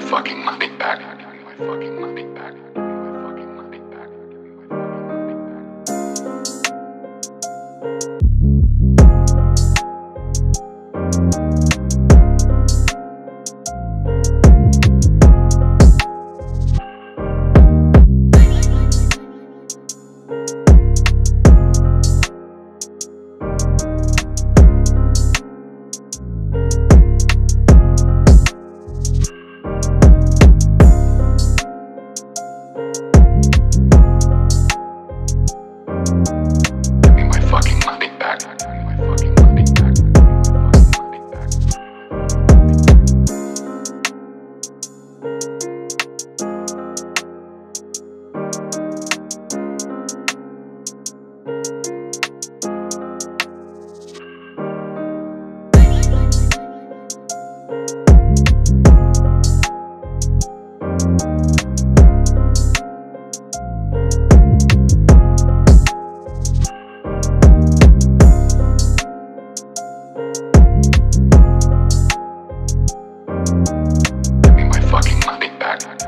fucking money back. I got my fucking money back. fucking money back.